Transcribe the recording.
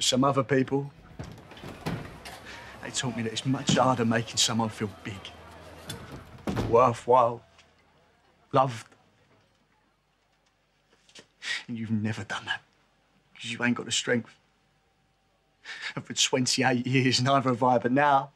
Some other people, they taught me that it's much harder making someone feel big, worthwhile, loved. And you've never done that because you ain't got the strength. And for 28 years, neither have I, but now